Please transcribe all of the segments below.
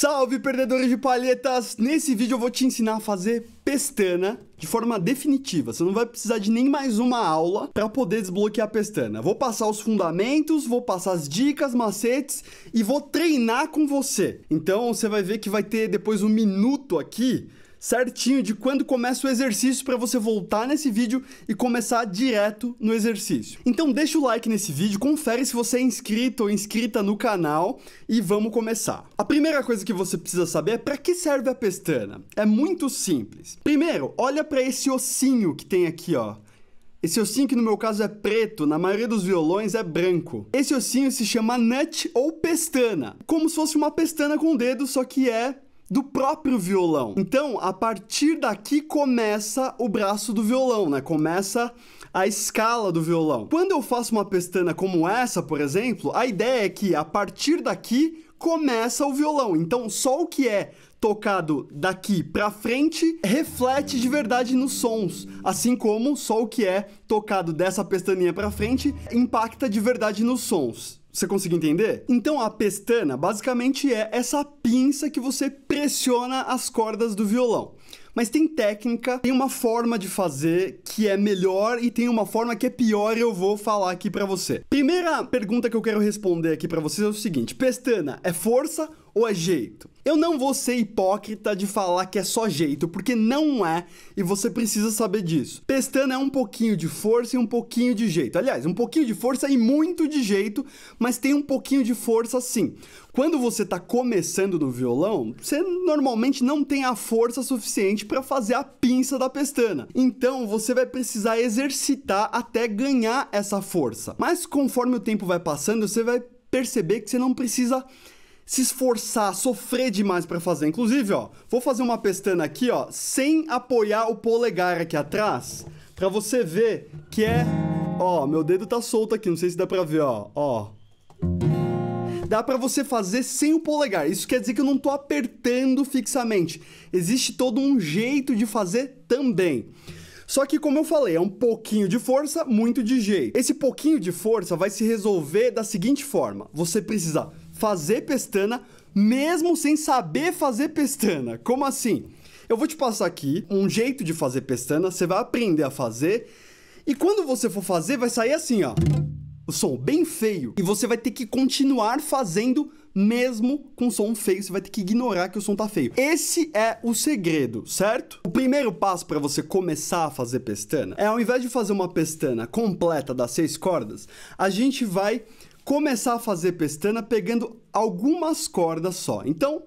Salve perdedores de palhetas! Nesse vídeo eu vou te ensinar a fazer pestana de forma definitiva. Você não vai precisar de nem mais uma aula para poder desbloquear a pestana. Vou passar os fundamentos, vou passar as dicas, macetes e vou treinar com você. Então você vai ver que vai ter depois um minuto aqui certinho de quando começa o exercício para você voltar nesse vídeo e começar direto no exercício. Então deixa o like nesse vídeo, confere se você é inscrito ou inscrita no canal e vamos começar. A primeira coisa que você precisa saber é para que serve a pestana. É muito simples. Primeiro, olha para esse ossinho que tem aqui, ó. Esse ossinho que no meu caso é preto, na maioria dos violões é branco. Esse ossinho se chama nut ou pestana, como se fosse uma pestana com o dedo, só que é do próprio violão. Então, a partir daqui começa o braço do violão, né? Começa a escala do violão. Quando eu faço uma pestana como essa, por exemplo, a ideia é que a partir daqui começa o violão. Então, só o que é tocado daqui para frente reflete de verdade nos sons, assim como só o que é tocado dessa pestaninha para frente impacta de verdade nos sons. Você conseguiu entender? Então a pestana basicamente é essa pinça que você pressiona as cordas do violão. Mas tem técnica, tem uma forma de fazer que é melhor e tem uma forma que é pior eu vou falar aqui para você. Primeira pergunta que eu quero responder aqui para vocês é o seguinte: pestana é força ou é jeito? Eu não vou ser hipócrita de falar que é só jeito, porque não é, e você precisa saber disso. Pestana é um pouquinho de força e um pouquinho de jeito. Aliás, um pouquinho de força e muito de jeito, mas tem um pouquinho de força sim. Quando você está começando no violão, você normalmente não tem a força suficiente para fazer a pinça da pestana. Então você vai precisar exercitar até ganhar essa força. Mas conforme o tempo vai passando, você vai perceber que você não precisa se esforçar, sofrer demais para fazer. Inclusive, ó, vou fazer uma pestana aqui, ó, sem apoiar o polegar aqui atrás, para você ver que é, ó, meu dedo tá solto aqui, não sei se dá para ver, ó, ó. Dá para você fazer sem o polegar. Isso quer dizer que eu não tô apertando fixamente. Existe todo um jeito de fazer também. Só que, como eu falei, é um pouquinho de força, muito de jeito. Esse pouquinho de força vai se resolver da seguinte forma: você precisa fazer pestana mesmo sem saber fazer pestana. Como assim? Eu vou te passar aqui um jeito de fazer pestana, você vai aprender a fazer e quando você for fazer vai sair assim, ó. O som bem feio e você vai ter que continuar fazendo mesmo com som feio, você vai ter que ignorar que o som tá feio. Esse é o segredo, certo? O primeiro passo para você começar a fazer pestana é ao invés de fazer uma pestana completa das seis cordas, a gente vai começar a fazer pestana pegando algumas cordas só. Então,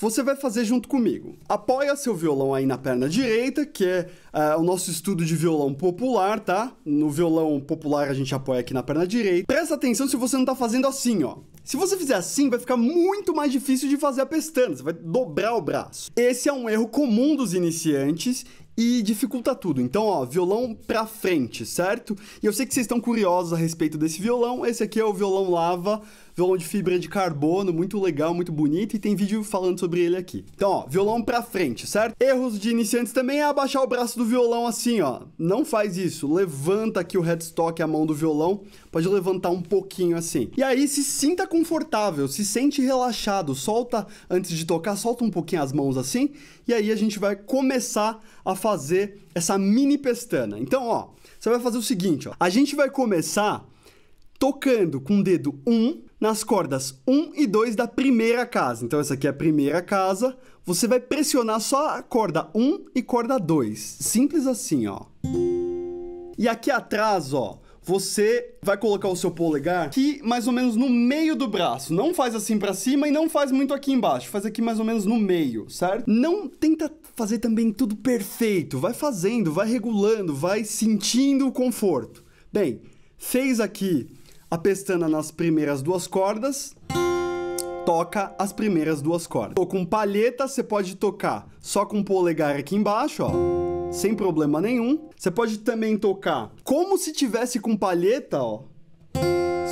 você vai fazer junto comigo. Apoia seu violão aí na perna direita, que é uh, o nosso estudo de violão popular, tá? No violão popular a gente apoia aqui na perna direita. Presta atenção se você não tá fazendo assim, ó. Se você fizer assim, vai ficar muito mais difícil de fazer a pestana, você vai dobrar o braço. Esse é um erro comum dos iniciantes e dificulta tudo. Então, ó, violão pra frente, certo? E eu sei que vocês estão curiosos a respeito desse violão. Esse aqui é o violão lava, violão de fibra de carbono, muito legal, muito bonito, e tem vídeo falando sobre ele aqui. Então, ó, violão pra frente, certo? Erros de iniciantes também é abaixar o braço do violão assim, ó. Não faz isso. Levanta aqui o headstock, a mão do violão. Pode levantar um pouquinho assim. E aí, se sinta confortável, se sente relaxado. Solta, antes de tocar, solta um pouquinho as mãos assim. E aí a gente vai começar a fazer essa mini pestana. Então, ó, você vai fazer o seguinte, ó. A gente vai começar tocando com o dedo 1 nas cordas 1 e 2 da primeira casa. Então, essa aqui é a primeira casa. Você vai pressionar só a corda 1 e corda 2. Simples assim, ó. E aqui atrás, ó, você vai colocar o seu polegar aqui mais ou menos no meio do braço. Não faz assim para cima e não faz muito aqui embaixo. Faz aqui mais ou menos no meio, certo? Não tenta fazer também tudo perfeito. Vai fazendo, vai regulando, vai sentindo o conforto. Bem, fez aqui a pestana nas primeiras duas cordas, toca as primeiras duas cordas. Com palheta, você pode tocar só com o polegar aqui embaixo, ó, sem problema nenhum. Você pode também tocar como se tivesse com palheta, ó,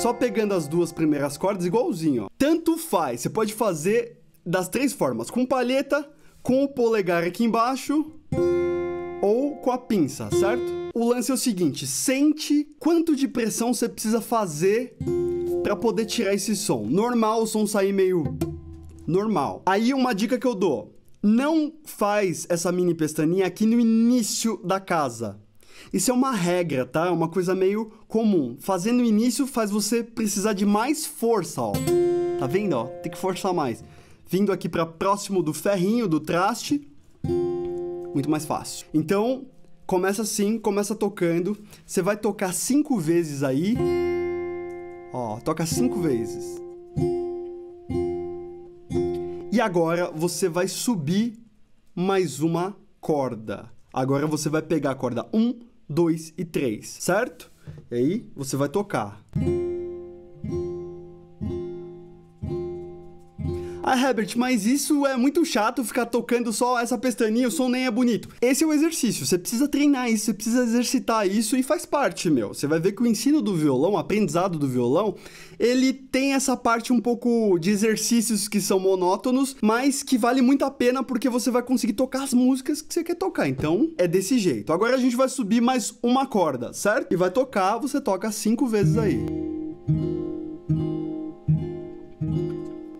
só pegando as duas primeiras cordas, igualzinho, ó. Tanto faz, você pode fazer das três formas, com palheta, com o polegar aqui embaixo ou com a pinça, certo? O lance é o seguinte: sente quanto de pressão você precisa fazer para poder tirar esse som. Normal o som sair meio normal. Aí uma dica que eu dou: não faz essa mini pestaninha aqui no início da casa. Isso é uma regra, tá? É uma coisa meio comum. Fazer no início faz você precisar de mais força, ó. Tá vendo, ó? Tem que forçar mais. Vindo aqui para próximo do ferrinho, do traste, muito mais fácil. Então, começa assim, começa tocando. Você vai tocar cinco vezes aí. Ó, toca cinco vezes. E agora você vai subir mais uma corda. Agora você vai pegar a corda 1, 2 e 3, certo? E aí você vai tocar. Ah, Herbert, mas isso é muito chato ficar tocando só essa pestaninha, o som nem é bonito. Esse é o exercício, você precisa treinar isso, você precisa exercitar isso e faz parte, meu. Você vai ver que o ensino do violão, o aprendizado do violão, ele tem essa parte um pouco de exercícios que são monótonos, mas que vale muito a pena porque você vai conseguir tocar as músicas que você quer tocar. Então, é desse jeito. Agora a gente vai subir mais uma corda, certo? E vai tocar, você toca cinco vezes aí.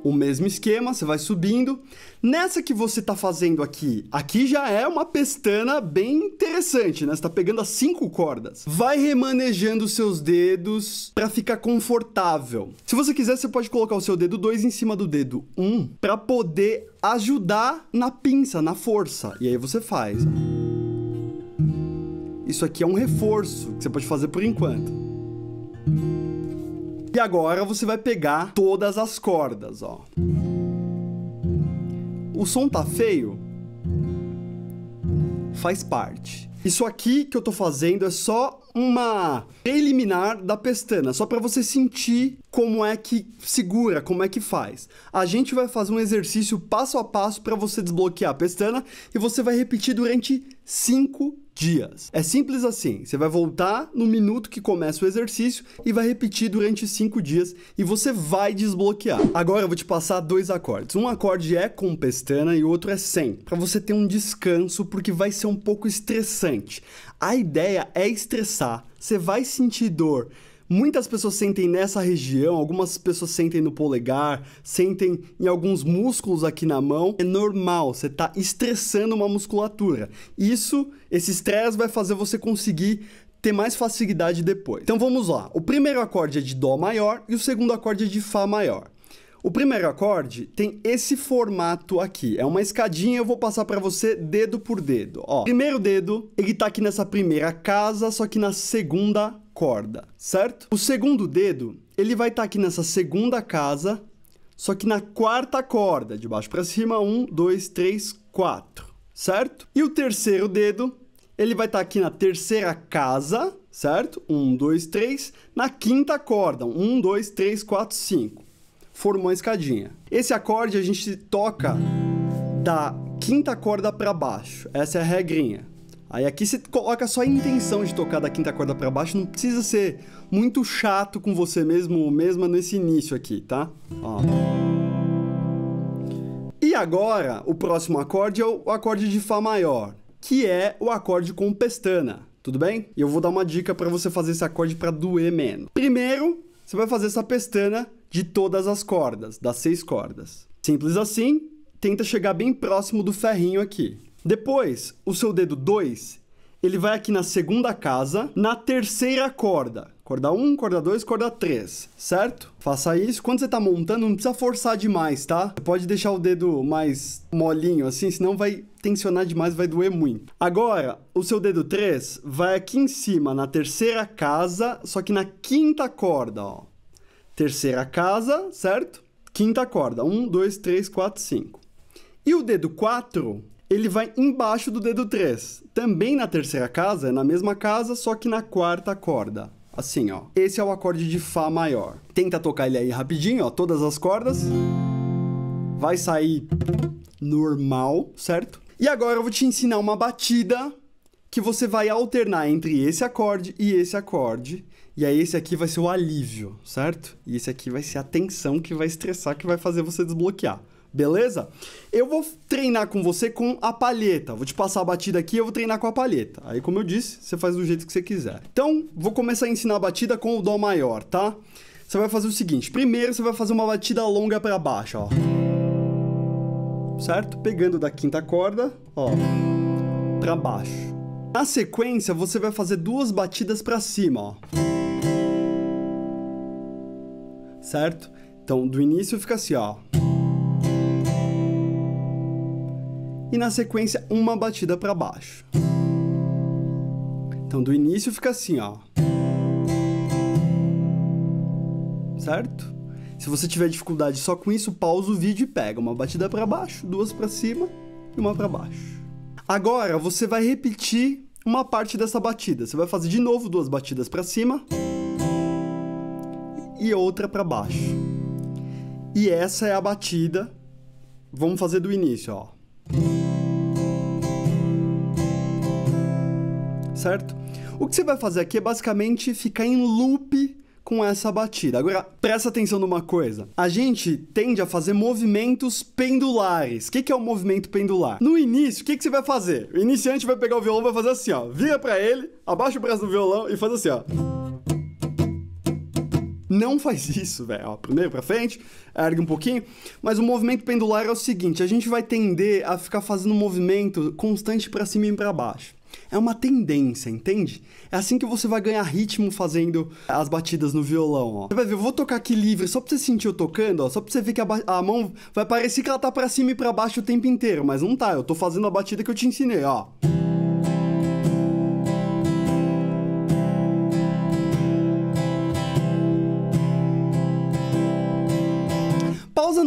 O mesmo esquema, você vai subindo. Nessa que você está fazendo aqui, aqui já é uma pestana bem interessante, né? Você tá pegando as cinco cordas. Vai remanejando seus dedos para ficar confortável. Se você quiser, você pode colocar o seu dedo 2 em cima do dedo 1 um, para poder ajudar na pinça, na força. E aí você faz. Isso aqui é um reforço que você pode fazer por enquanto. E agora você vai pegar todas as cordas, ó. O som tá feio? Faz parte. Isso aqui que eu tô fazendo é só uma preliminar da pestana, só para você sentir como é que segura, como é que faz. A gente vai fazer um exercício passo a passo para você desbloquear a pestana e você vai repetir durante 5 dias. É simples assim. Você vai voltar no minuto que começa o exercício e vai repetir durante 5 dias e você vai desbloquear. Agora eu vou te passar dois acordes. Um acorde é com pestana e o outro é sem, para você ter um descanso porque vai ser um pouco estressante. A ideia é estressar. Você vai sentir dor. Muitas pessoas sentem nessa região, algumas pessoas sentem no polegar, sentem em alguns músculos aqui na mão. É normal, você está estressando uma musculatura. Isso, esse estresse vai fazer você conseguir ter mais facilidade depois. Então vamos lá. O primeiro acorde é de Dó maior e o segundo acorde é de Fá maior. O primeiro acorde tem esse formato aqui. É uma escadinha, eu vou passar para você dedo por dedo. Ó, primeiro dedo, ele tá aqui nessa primeira casa, só que na segunda corda, certo? O segundo dedo, ele vai estar tá aqui nessa segunda casa, só que na quarta corda, de baixo para cima, um, dois, três, quatro, certo? E o terceiro dedo, ele vai estar tá aqui na terceira casa, certo? Um, dois, três, na quinta corda, um, dois, três, quatro, cinco formou a escadinha. Esse acorde a gente toca da quinta corda para baixo. Essa é a regrinha. Aí aqui você coloca só a intenção de tocar da quinta corda para baixo, não precisa ser muito chato com você mesmo, mesmo nesse início aqui, tá? Ó. E agora, o próximo acorde é o acorde de Fá maior, que é o acorde com pestana, tudo bem? E eu vou dar uma dica para você fazer esse acorde para doer menos. Primeiro, você vai fazer essa pestana de todas as cordas, das seis cordas. Simples assim, tenta chegar bem próximo do ferrinho aqui. Depois, o seu dedo 2, ele vai aqui na segunda casa, na terceira corda. Corda 1, um, corda 2, corda 3, certo? Faça isso. Quando você está montando, não precisa forçar demais, tá? Você pode deixar o dedo mais molinho assim, senão vai tensionar demais, vai doer muito. Agora, o seu dedo 3 vai aqui em cima, na terceira casa, só que na quinta corda, ó terceira casa, certo? Quinta corda, 1, 2, 3, 4, 5. E o dedo 4, ele vai embaixo do dedo 3. Também na terceira casa, é na mesma casa, só que na quarta corda. Assim, ó. Esse é o acorde de Fá maior. Tenta tocar ele aí rapidinho, ó, todas as cordas. Vai sair normal, certo? E agora eu vou te ensinar uma batida que você vai alternar entre esse acorde e esse acorde e aí esse aqui vai ser o alívio, certo? E esse aqui vai ser a tensão que vai estressar, que vai fazer você desbloquear. Beleza? Eu vou treinar com você com a palheta. Vou te passar a batida aqui, eu vou treinar com a palheta. Aí, como eu disse, você faz do jeito que você quiser. Então, vou começar a ensinar a batida com o dó maior, tá? Você vai fazer o seguinte: primeiro você vai fazer uma batida longa para baixo, ó. certo? Pegando da quinta corda, ó, para baixo. Na sequência, você vai fazer duas batidas para cima, ó. Certo? Então, do início fica assim, ó. E na sequência, uma batida para baixo. Então, do início fica assim, ó. Certo? Se você tiver dificuldade só com isso, pausa o vídeo e pega uma batida para baixo, duas para cima e uma para baixo. Agora, você vai repetir uma parte dessa batida. Você vai fazer de novo duas batidas para cima e outra para baixo. E essa é a batida. Vamos fazer do início, ó. Certo? O que você vai fazer aqui é basicamente ficar em loop com essa batida. Agora, presta atenção numa coisa. A gente tende a fazer movimentos pendulares. O que, que é o um movimento pendular? No início, o que, que você vai fazer? O iniciante vai pegar o violão e vai fazer assim, ó. Vira para ele, abaixa o braço do violão e faz assim, ó. Não faz isso, velho. Primeiro pra frente, ergue um pouquinho. Mas o movimento pendular é o seguinte: a gente vai tender a ficar fazendo um movimento constante para cima e para baixo. É uma tendência, entende? É assim que você vai ganhar ritmo fazendo as batidas no violão, ó. Você vai ver, eu vou tocar aqui livre só pra você sentir eu tocando, ó. Só pra você ver que a, a mão vai parecer que ela tá pra cima e pra baixo o tempo inteiro, mas não tá. Eu tô fazendo a batida que eu te ensinei, ó.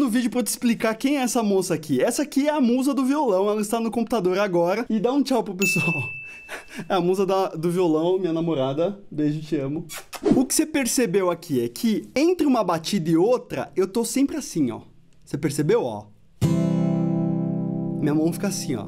No vídeo para te explicar quem é essa moça aqui. Essa aqui é a musa do violão, ela está no computador agora. E dá um tchau pro pessoal. É a musa da, do violão, minha namorada. Beijo, te amo. O que você percebeu aqui é que entre uma batida e outra, eu tô sempre assim, ó. Você percebeu, ó? Minha mão fica assim, ó.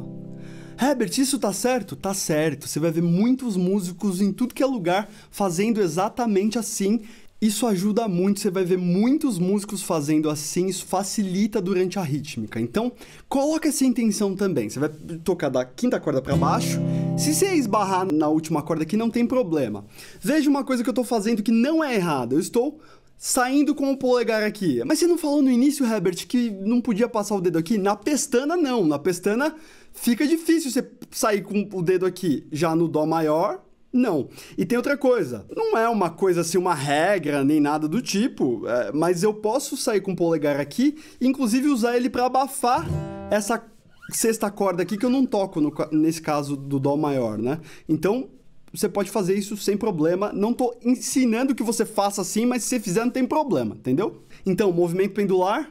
Herbert, isso tá certo? Tá certo. Você vai ver muitos músicos em tudo que é lugar fazendo exatamente assim isso ajuda muito, você vai ver muitos músicos fazendo assim, isso facilita durante a rítmica. Então, coloca essa intenção também. Você vai tocar da quinta corda para baixo. Se você esbarrar na última corda aqui, não tem problema. Veja uma coisa que eu estou fazendo que não é errada. Eu estou saindo com o polegar aqui. Mas você não falou no início, Herbert, que não podia passar o dedo aqui? Na pestana, não. Na pestana fica difícil você sair com o dedo aqui já no Dó maior não. E tem outra coisa. Não é uma coisa assim, uma regra, nem nada do tipo. É, mas eu posso sair com o polegar aqui, inclusive usar ele para abafar essa sexta corda aqui que eu não toco no, nesse caso do Dó maior, né? Então, você pode fazer isso sem problema. Não tô ensinando que você faça assim, mas se você fizer não tem problema, entendeu? Então, movimento pendular.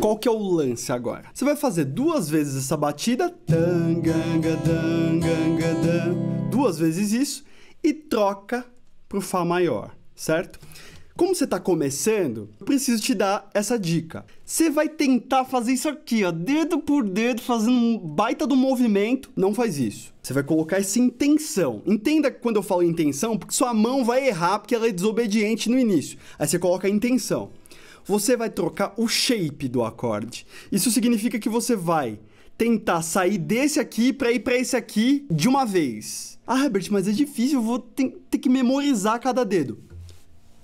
Qual que é o lance agora? Você vai fazer duas vezes essa batida, duas vezes isso, e troca pro Fá maior, certo? Como você está começando, eu preciso te dar essa dica. Você vai tentar fazer isso aqui, ó, dedo por dedo, fazendo um baita do movimento. Não faz isso. Você vai colocar essa intenção. Entenda quando eu falo intenção, porque sua mão vai errar porque ela é desobediente no início. Aí você coloca a intenção você vai trocar o shape do acorde. Isso significa que você vai tentar sair desse aqui para ir para esse aqui de uma vez. Ah, Herbert, mas é difícil, eu vou ter, ter que memorizar cada dedo.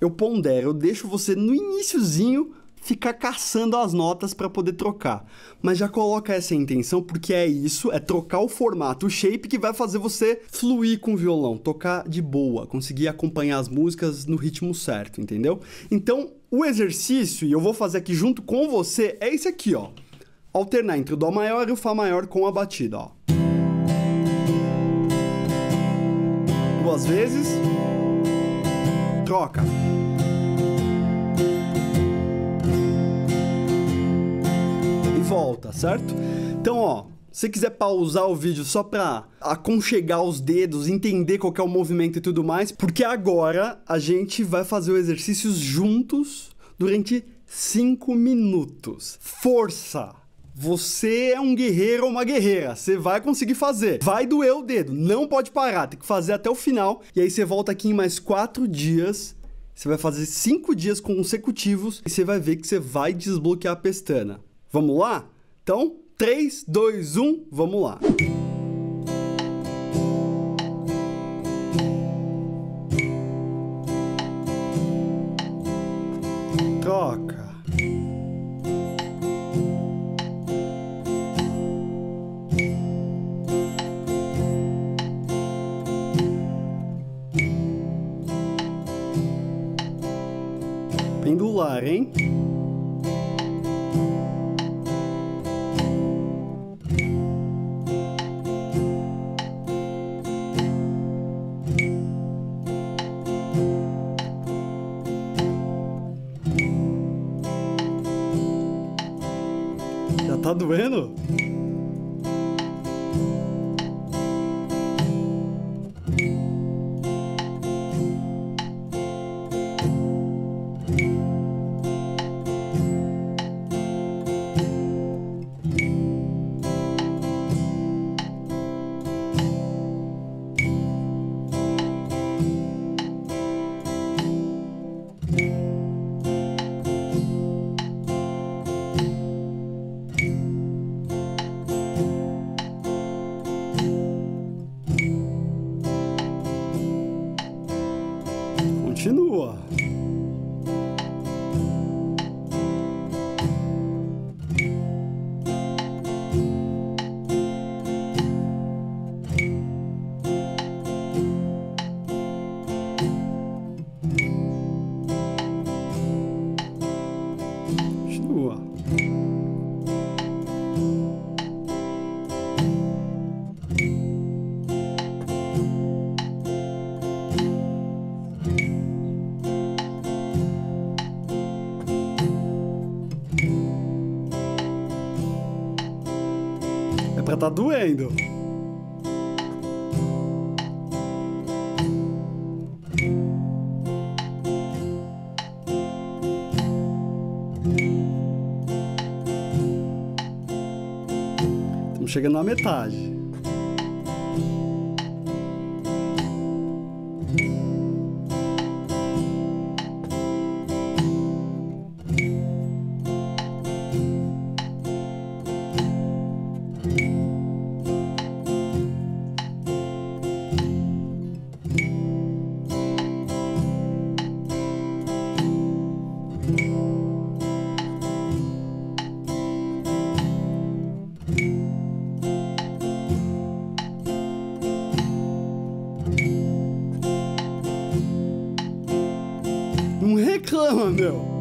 Eu pondero, eu deixo você no iníciozinho ficar caçando as notas para poder trocar. Mas já coloca essa intenção porque é isso, é trocar o formato, o shape que vai fazer você fluir com o violão, tocar de boa, conseguir acompanhar as músicas no ritmo certo, entendeu? Então, o exercício, e eu vou fazer aqui junto com você, é esse aqui, ó. Alternar entre o Dó maior e o Fá maior com a batida, ó. Duas vezes. Troca. E volta, certo? Então, ó, se quiser pausar o vídeo só para aconchegar os dedos, entender qual é o movimento e tudo mais, porque agora a gente vai fazer o exercício juntos durante 5 minutos. Força! Você é um guerreiro ou uma guerreira. Você vai conseguir fazer. Vai doer o dedo. Não pode parar. Tem que fazer até o final. E aí você volta aqui em mais quatro dias. Você vai fazer cinco dias consecutivos. E você vai ver que você vai desbloquear a pestana. Vamos lá? Então, 3, 2, 1, vamos lá. Troca. Pendular, hein? Tá doendo. Estamos chegando na metade. Reclama, meu.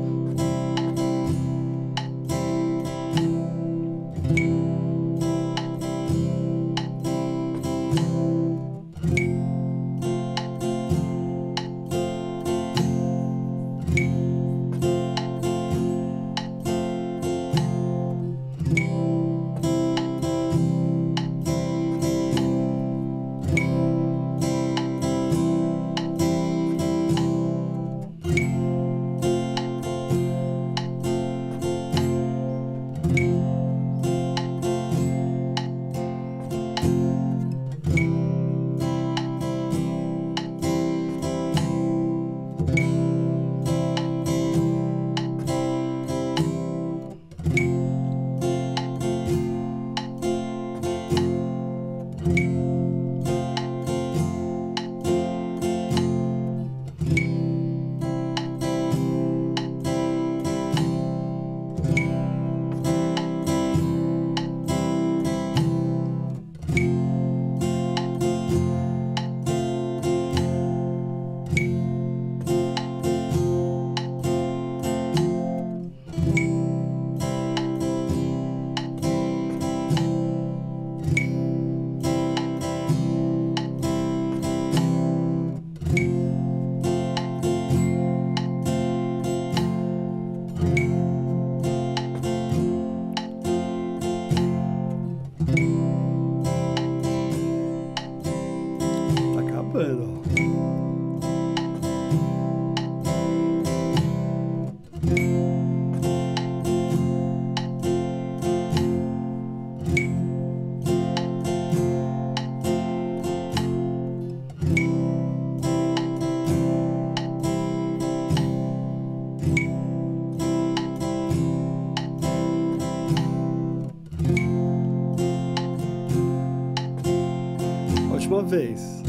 Vez.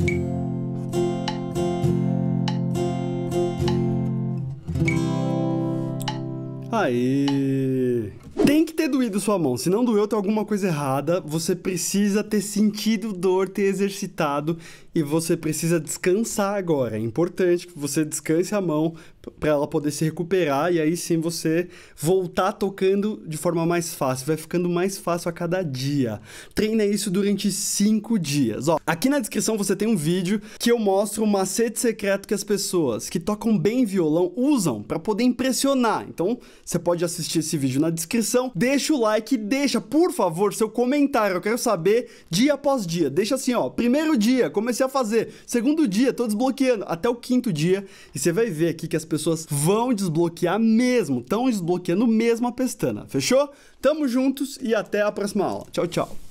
Aí. Doído sua mão. Se não doeu, tem alguma coisa errada. Você precisa ter sentido dor, ter exercitado e você precisa descansar agora. É importante que você descanse a mão para ela poder se recuperar e aí sim você voltar tocando de forma mais fácil. Vai ficando mais fácil a cada dia. Treina isso durante cinco dias. Ó, aqui na descrição você tem um vídeo que eu mostro o macete secreto que as pessoas que tocam bem violão usam para poder impressionar. Então você pode assistir esse vídeo na descrição. Deixa o like, deixa por favor seu comentário. Eu quero saber dia após dia. Deixa assim, ó. Primeiro dia, comecei a fazer. Segundo dia, tô desbloqueando. Até o quinto dia. E você vai ver aqui que as pessoas vão desbloquear mesmo. Estão desbloqueando mesmo a pestana. Fechou? Tamo juntos e até a próxima aula. Tchau, tchau.